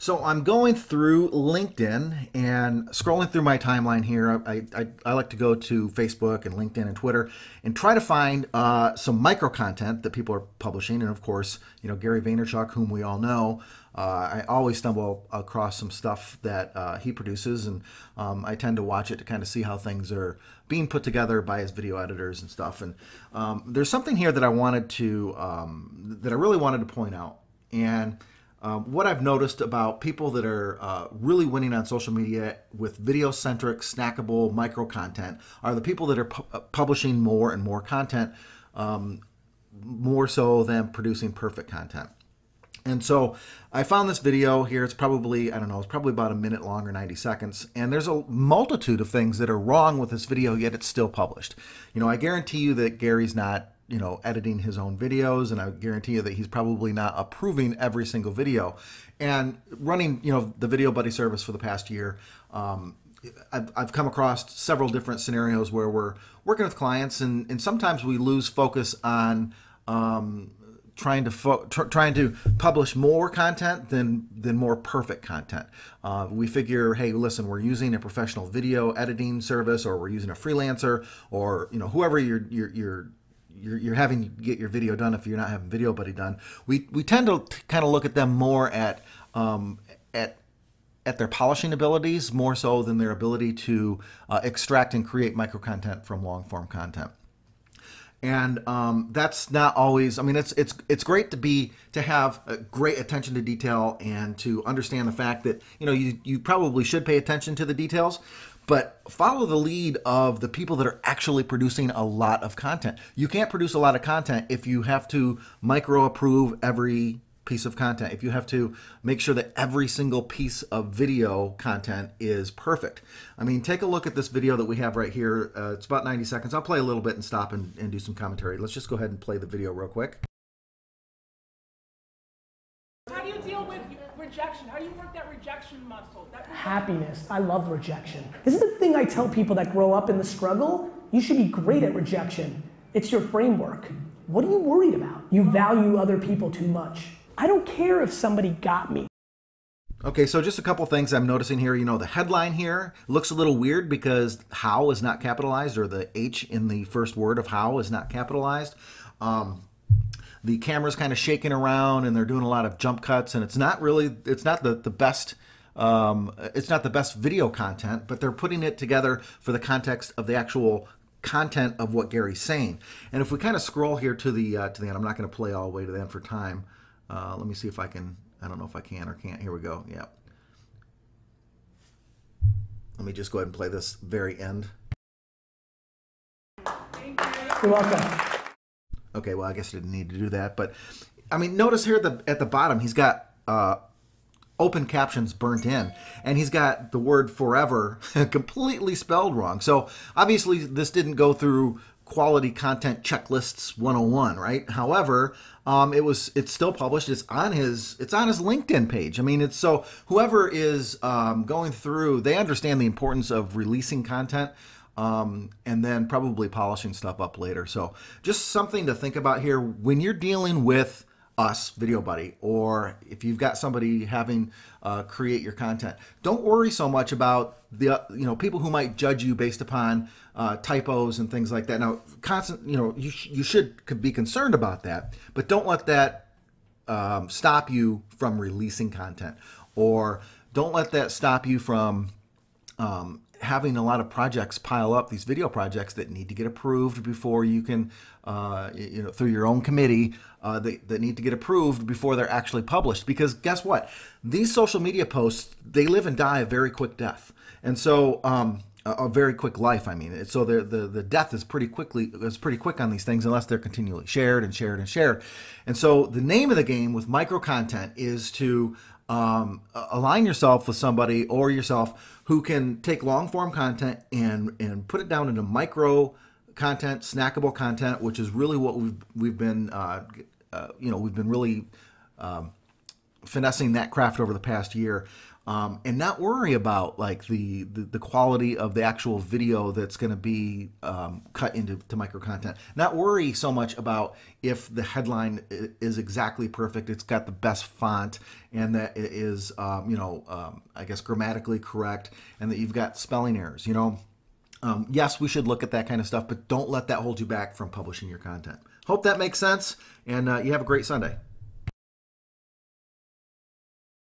So I'm going through LinkedIn and scrolling through my timeline here. I, I, I like to go to Facebook and LinkedIn and Twitter and try to find uh, some micro content that people are publishing. And of course, you know, Gary Vaynerchuk, whom we all know, uh, I always stumble across some stuff that uh, he produces, and um, I tend to watch it to kind of see how things are being put together by his video editors and stuff. And um, there's something here that I wanted to, um, that I really wanted to point out. And um, what I've noticed about people that are uh, really winning on social media with video centric, snackable micro content are the people that are pu- uh, publishing more and more content, um, more so than producing perfect content. And so I found this video here. It's probably, I don't know, it's probably about a minute long or 90 seconds. And there's a multitude of things that are wrong with this video, yet it's still published. You know, I guarantee you that Gary's not you know, editing his own videos, and I guarantee you that he's probably not approving every single video. And running, you know, the Video Buddy service for the past year, um, I've, I've come across several different scenarios where we're working with clients, and, and sometimes we lose focus on um, trying to tr- trying to publish more content than than more perfect content. Uh, we figure, hey, listen, we're using a professional video editing service, or we're using a freelancer, or you know, whoever you're, you're you're, you're having to get your video done if you're not having video buddy done. We we tend to kind of look at them more at um, at at their polishing abilities more so than their ability to uh, extract and create micro content from long form content and um, that's not always i mean it's it's it's great to be to have a great attention to detail and to understand the fact that you know you, you probably should pay attention to the details but follow the lead of the people that are actually producing a lot of content. You can't produce a lot of content if you have to micro approve every piece of content, if you have to make sure that every single piece of video content is perfect. I mean, take a look at this video that we have right here. Uh, it's about 90 seconds. I'll play a little bit and stop and, and do some commentary. Let's just go ahead and play the video real quick. How do you deal with rejection? How do you work that rejection muscle? That Happiness. I love rejection. This is the thing I tell people that grow up in the struggle. You should be great at rejection. It's your framework. What are you worried about? You value other people too much. I don't care if somebody got me. Okay, so just a couple things I'm noticing here. You know, the headline here looks a little weird because how is not capitalized, or the H in the first word of how is not capitalized. Um, the camera's kind of shaking around and they're doing a lot of jump cuts and it's not really it's not the, the best um, it's not the best video content but they're putting it together for the context of the actual content of what gary's saying and if we kind of scroll here to the uh, to the end i'm not going to play all the way to the end for time uh, let me see if i can i don't know if i can or can't. Here we go. Yeah. Let me just go ahead and play this very end. You're welcome. Okay, well, I guess I didn't need to do that, but I mean, notice here at the at the bottom, he's got uh, open captions burnt in, and he's got the word "forever" completely spelled wrong. So obviously, this didn't go through quality content checklists 101 right? However um, it was it's still published. It's on his it's on his linkedin page. I mean it's so whoever is um, going through they understand the importance of releasing content um, and then probably polishing stuff up later. So just something to think about here. When you're dealing with us, Video Buddy, or if you've got somebody having uh, create your content, don't worry so much about the you know people who might judge you based upon uh, typos and things like that. Now, constant you know you sh- you should be concerned about that, but don't let that um, stop you from releasing content, or don't let that stop you from um, having a lot of projects pile up, these video projects that need to get approved before you can, uh, you know, through your own committee, uh, that, that need to get approved before they're actually published. Because guess what? These social media posts, they live and die a very quick death. And so, um, a, a very quick life. I mean, so the, the the death is pretty quickly is pretty quick on these things unless they're continually shared and shared and shared. And so the name of the game with micro content is to um, align yourself with somebody or yourself who can take long form content and and put it down into micro content, snackable content, which is really what we've we've been uh, uh, you know we've been really um, finessing that craft over the past year um, and not worry about like the, the, the quality of the actual video that's going to be um, cut into to micro content. Not worry so much about if the headline is exactly perfect, it's got the best font, and that it is um, you know um, I guess grammatically correct, and that you've got spelling errors. You know, um, yes, we should look at that kind of stuff, but don't let that hold you back from publishing your content. Hope that makes sense, and uh, you have a great Sunday.